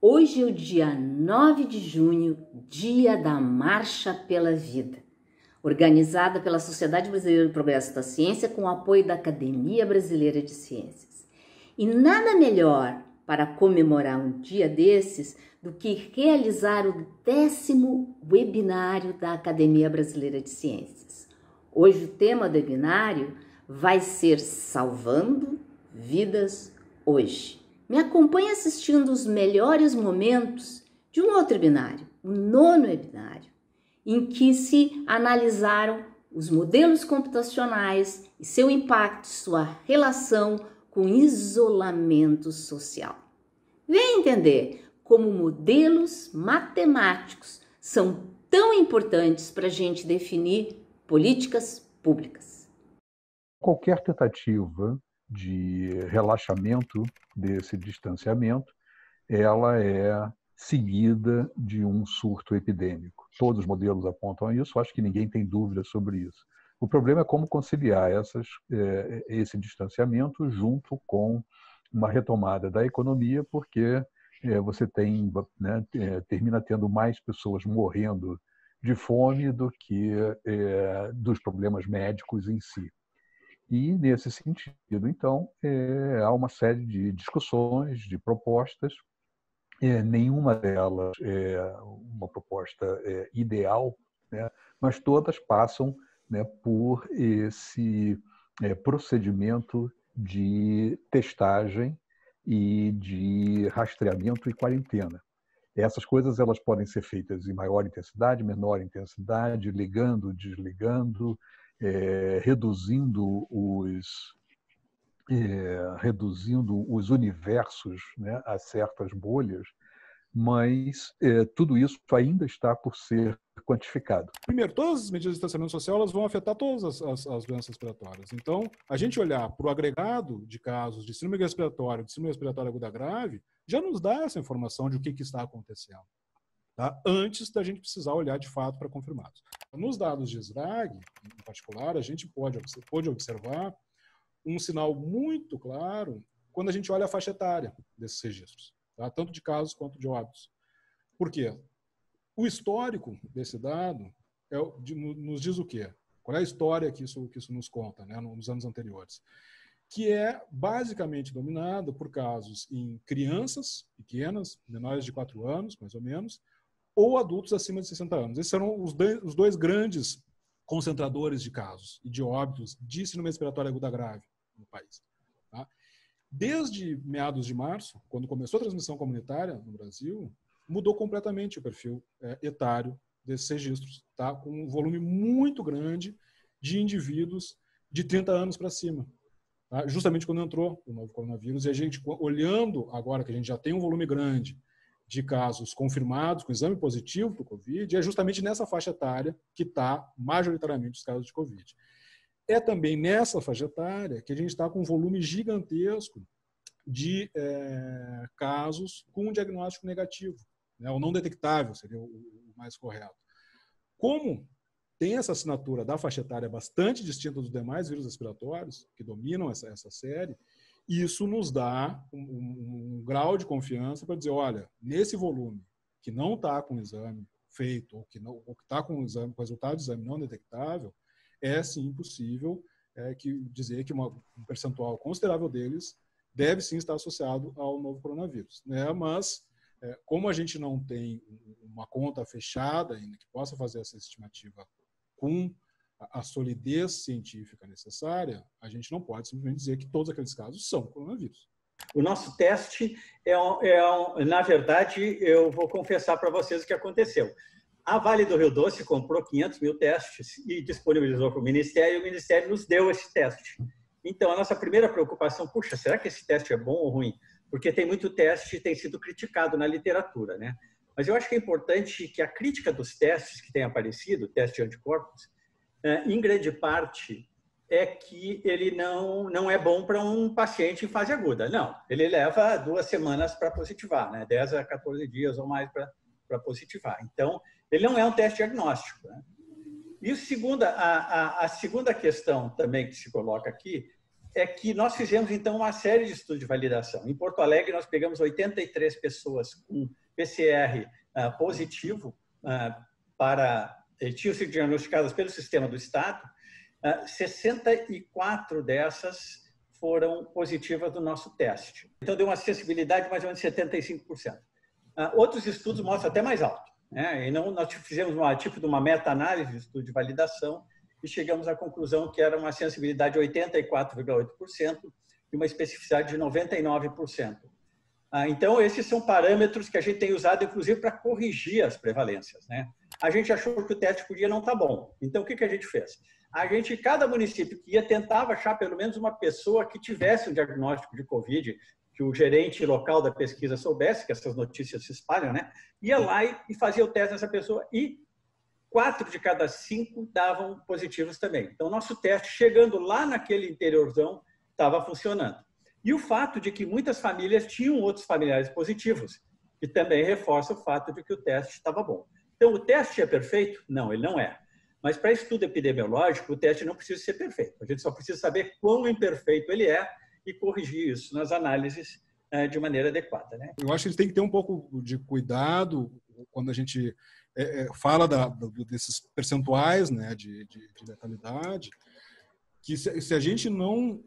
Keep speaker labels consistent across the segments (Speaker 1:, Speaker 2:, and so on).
Speaker 1: Hoje é o dia 9 de junho, dia da Marcha pela Vida, organizada pela Sociedade Brasileira do Progresso da Ciência com o apoio da Academia Brasileira de Ciências. E nada melhor para comemorar um dia desses do que realizar o décimo webinário da Academia Brasileira de Ciências. Hoje o tema do webinário vai ser Salvando Vidas Hoje. Me acompanhe assistindo os melhores momentos de um outro webinário, o nono webinário, em que se analisaram os modelos computacionais e seu impacto, sua relação com isolamento social. Venha entender como modelos matemáticos são tão importantes para a gente definir políticas públicas.
Speaker 2: Qualquer tentativa de relaxamento desse distanciamento, ela é seguida de um surto epidêmico. Todos os modelos apontam isso, acho que ninguém tem dúvida sobre isso. O problema é como conciliar essas, é, esse distanciamento junto com uma retomada da economia, porque é, você tem, né, é, termina tendo mais pessoas morrendo de fome do que dos problemas médicos em si. E, nesse sentido, então, é, há uma série de discussões, de propostas, é, nenhuma delas é uma proposta é, ideal, né, mas todas passam né, por esse é, procedimento de testagem e de rastreamento e quarentena. Essas coisas elas podem ser feitas em maior intensidade, menor intensidade, ligando, desligando, é, reduzindo os é, reduzindo os universos né, a certas bolhas, mas é, tudo isso ainda está por ser quantificado.
Speaker 3: Primeiro, todas as medidas de distanciamento social elas vão afetar todas as, as, as doenças respiratórias. Então, a gente olhar para o agregado de casos de síndrome respiratória, de síndrome respiratória aguda grave, já nos dá essa informação de o que, que está acontecendo. Tá? Antes da gente precisar olhar de fato para confirmados. Nos dados de SRAG, em particular, a gente pode, pode observar um sinal muito claro quando a gente olha a faixa etária desses registros, tá? tanto de casos quanto de óbitos. Por quê? O histórico desse dado é, de, nos diz o quê? Qual é a história que isso, que isso nos conta né, nos anos anteriores? Que é basicamente dominado por casos em crianças pequenas, menores de 4 anos, mais ou menos, ou adultos acima de 60 anos. Esses eram os, dois grandes concentradores de casos e de óbitos de síndrome respiratória aguda grave no país. Tá? Desde meados de março, quando começou a transmissão comunitária no Brasil, mudou completamente o perfil é, etário desses registros, tá? com um volume muito grande de indivíduos de 30 anos para cima. Tá? Justamente quando entrou o novo coronavírus, e a gente, olhando agora que a gente já tem um volume grande de casos confirmados com exame positivo para o Covid, é justamente nessa faixa etária que está majoritariamente os casos de Covid. É também nessa faixa etária que a gente está com um volume gigantesco de é, casos com diagnóstico negativo, né, ou não detectável seria o, o mais correto. Como tem essa assinatura da faixa etária bastante distinta dos demais vírus respiratórios que dominam essa, essa série, isso nos dá um, um, um grau de confiança para dizer, olha, nesse volume que não está com o exame feito ou que não está com o exame, com o resultado do exame não detectável, é sim possível é, que dizer que uma, um percentual considerável deles deve sim estar associado ao novo coronavírus, né? Mas é, como a gente não tem uma conta fechada ainda que possa fazer essa estimativa com a solidez científica necessária, a gente não pode simplesmente dizer que todos aqueles casos são coronavírus.
Speaker 4: O nosso teste é, um, é um, na verdade, eu vou confessar para vocês o que aconteceu. A Vale do Rio Doce comprou 500 mil testes e disponibilizou para o Ministério, e o Ministério nos deu esse teste. Então, a nossa primeira preocupação, puxa, será que esse teste é bom ou ruim? Porque tem muito teste que tem sido criticado na literatura, né? Mas eu acho que é importante que a crítica dos testes que têm aparecido, teste de anticorpos, em grande parte, é que ele não, não é bom para um paciente em fase aguda. Não, ele leva duas semanas para positivar, né? 10 a 14 dias ou mais para positivar. Então, ele não é um teste diagnóstico. Né? E segunda, a, a, a segunda questão também que se coloca aqui é que nós fizemos, então, uma série de estudos de validação. Em Porto Alegre, nós pegamos 83 pessoas com PCR uh, positivo uh, para... tinham sido diagnosticadas pelo sistema do Estado. Uh, ah, 64 dessas foram positivas do nosso teste. Então, deu uma sensibilidade de mais ou menos 75%. outros estudos mostram até mais alto. Né? E não, nós fizemos uma tipo de uma meta-análise de estudo de validação e chegamos à conclusão que era uma sensibilidade de 84,8% e uma especificidade de 99%. Ah, então, esses são parâmetros que a gente tem usado, inclusive, para corrigir as prevalências. Né? A gente achou que o teste podia não estar tá bom. Então, o que, que a gente fez? A gente, cada município que ia, tentava achar pelo menos uma pessoa que tivesse um diagnóstico de Covid, que o gerente local da pesquisa soubesse que essas notícias se espalham, né? Ia lá e, fazia o teste nessa pessoa e quatro de cada cinco davam positivos também. Então, nosso teste, chegando lá naquele interiorzão, estava funcionando. E o fato de que muitas famílias tinham outros familiares positivos, que também reforça o fato de que o teste estava bom. Então, o teste é perfeito? Não, ele não é. Mas para estudo epidemiológico, o teste não precisa ser perfeito. A gente só precisa saber quão imperfeito ele é e corrigir isso nas análises eh, de maneira adequada. Né?
Speaker 3: Eu acho que a gente tem que ter um pouco de cuidado quando a gente é, é, fala da, desses percentuais né, de, de, de letalidade, que se, a gente não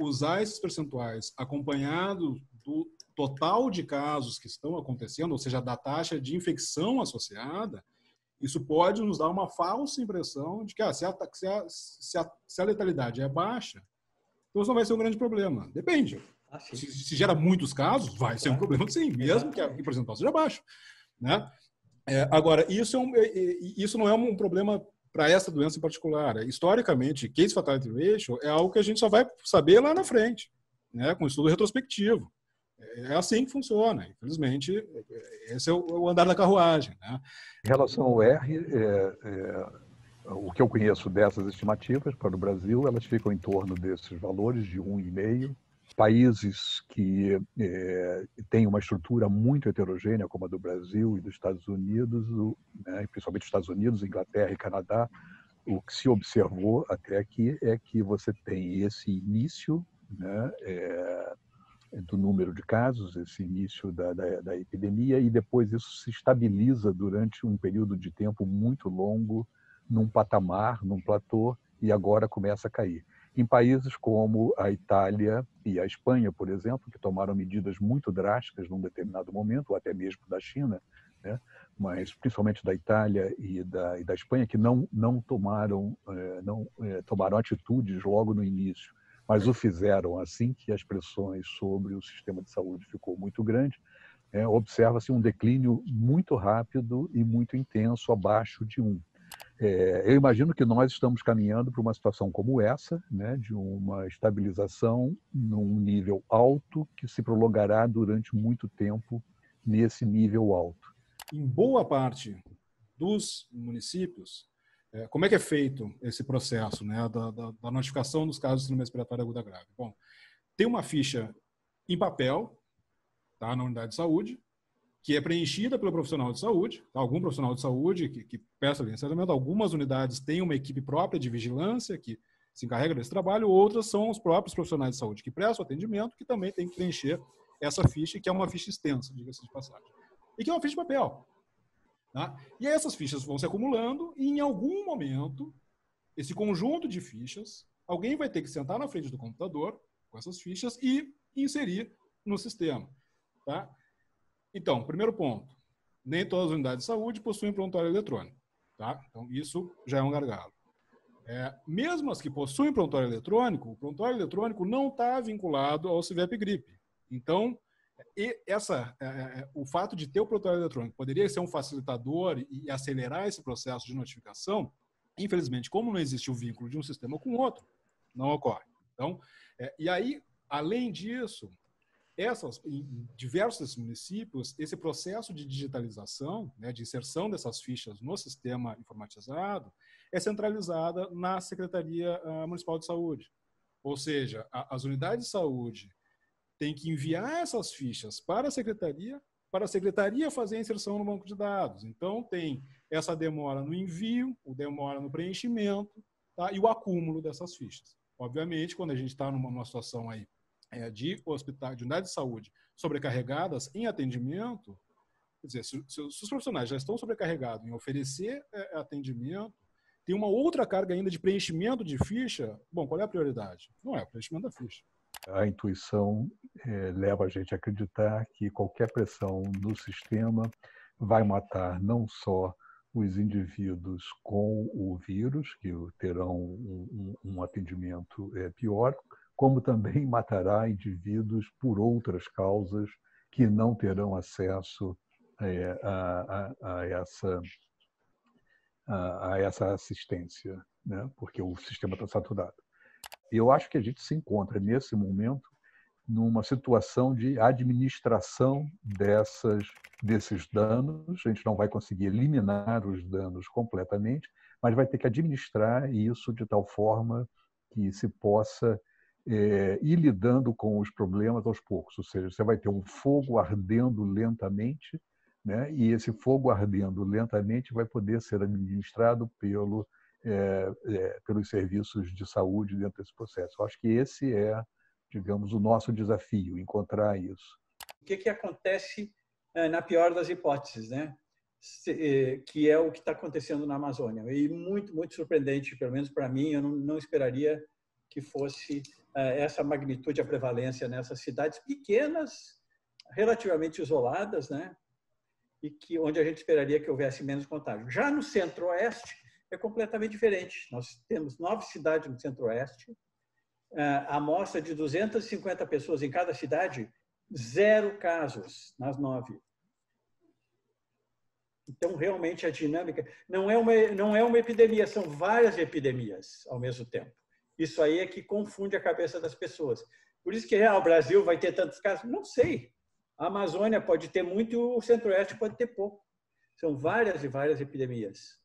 Speaker 3: usar esses percentuais acompanhado do total de casos que estão acontecendo, ou seja, da taxa de infecção associada, isso pode nos dar uma falsa impressão de que ah, se, a, se, a, se, a, se, a, letalidade é baixa, então isso não vai ser um grande problema. Depende. Ah, se, se, gera muitos casos, vai ser um problema sim, mesmo que, a, o percentual seja baixo. Né? É, agora, isso, é um, isso não é um problema para essa doença em particular. Historicamente, case fatality ratio é algo que a gente só vai saber lá na frente, né, com estudo retrospectivo. É assim que funciona. Infelizmente, esse é o andar da carruagem. Né?
Speaker 2: Em relação ao R, é, é, o que eu conheço dessas estimativas para o Brasil, elas ficam em torno desses valores de 1,5 países que é, têm uma estrutura muito heterogênea, como a do Brasil e dos Estados Unidos, o, né, principalmente os Estados Unidos, Inglaterra e Canadá, o que se observou até aqui é que você tem esse início né, é, do número de casos, esse início da, da, da, epidemia, e depois isso se estabiliza durante um período de tempo muito longo, num patamar, num platô, e agora começa a cair em países como a Itália e a Espanha, por exemplo, que tomaram medidas muito drásticas num determinado momento, ou até mesmo da China, né? mas principalmente da Itália e da, e da Espanha, que não, não, tomaram, é, não é, tomaram atitudes logo no início, mas o fizeram assim que as pressões sobre o sistema de saúde ficou muito grande, é, observa-se um declínio muito rápido e muito intenso, abaixo de um. É, eu imagino que nós estamos caminhando para uma situação como essa, né, de uma estabilização num nível alto que se prolongará durante muito tempo nesse nível alto.
Speaker 3: Em boa parte dos municípios, é, como é que é feito esse processo né, da, da, da notificação dos casos de síndrome respiratória aguda grave? Bom, tem uma ficha em papel tá, na unidade de saúde, que é preenchida pelo profissional de saúde, tá? algum profissional de saúde que, que peça licenciamento. Algumas unidades têm uma equipe própria de vigilância que se encarrega desse trabalho, outras são os próprios profissionais de saúde que prestam atendimento, que também tem que preencher essa ficha, que é uma ficha extensa, diga-se de passagem. E que é uma ficha de papel. Tá? E essas fichas vão se acumulando e em algum momento, esse conjunto de fichas, alguém vai ter que sentar na frente do computador com essas fichas e inserir no sistema. Tá? Então, primeiro ponto, nem todas as unidades de saúde possuem prontuário eletrônico. Tá? Então, isso já é um gargalo. É, mesmo as que possuem prontuário eletrônico, o prontuário eletrônico não está vinculado ao CIVEP Gripe. Então, essa, é, é, o fato de ter o prontuário eletrônico poderia ser um facilitador e, e acelerar esse processo de notificação. Infelizmente, como não existe o vínculo de um sistema com o outro, não ocorre. Então, é, e aí, além disso, essas, em diversos municípios, esse processo de digitalização, né, de inserção dessas fichas no sistema informatizado, é centralizada na Secretaria uh, Municipal de Saúde. Ou seja, a, as unidades de saúde têm que enviar essas fichas para a Secretaria, para a Secretaria fazer a inserção no banco de dados. Então, tem essa demora no envio, o demora no preenchimento tá, e o acúmulo dessas fichas. Obviamente, quando a gente está numa, numa, situação aí é, de hospital, de unidades de saúde sobrecarregadas em atendimento, quer dizer, se, se, os profissionais já estão sobrecarregados em oferecer é, atendimento, tem uma outra carga ainda de preenchimento de ficha. Bom, qual é a prioridade? Não é o preenchimento da ficha.
Speaker 2: A intuição é, leva a gente a acreditar que qualquer pressão no sistema vai matar não só os indivíduos com o vírus, que terão um, um, um atendimento é, pior, como também matará indivíduos por outras causas que não terão acesso é, a, a, a, essa, a, essa assistência, né? porque o sistema está saturado. Eu acho que a gente se encontra nesse momento numa situação de administração dessas, desses danos. A gente não vai conseguir eliminar os danos completamente, mas vai ter que administrar isso de tal forma que se possa é, ir lidando com os problemas aos poucos. Ou seja, você vai ter um fogo ardendo lentamente, né? e esse fogo ardendo lentamente vai poder ser administrado pelo, é, é, pelos serviços de saúde dentro desse processo. Eu acho que esse é digamos, o nosso desafio, encontrar isso.
Speaker 4: O que, que acontece na pior das hipóteses, né? Que é o que está acontecendo na Amazônia. E muito, muito surpreendente, pelo menos para mim, eu não, não, esperaria que fosse essa magnitude, a prevalência nessas cidades pequenas, relativamente isoladas, né? E que onde a gente esperaria que houvesse menos contágio. Já no Centro-Oeste é completamente diferente. Nós temos nove cidades no Centro-Oeste, a amostra de 250 pessoas em cada cidade, zero casos nas nove. Então, realmente, a dinâmica não é, uma, não é uma epidemia, são várias epidemias ao mesmo tempo. Isso aí é que confunde a cabeça das pessoas. Por isso que ah, o Brasil vai ter tantos casos. Não sei. A Amazônia pode ter muito, o Centro-Oeste pode ter pouco. São várias e várias epidemias.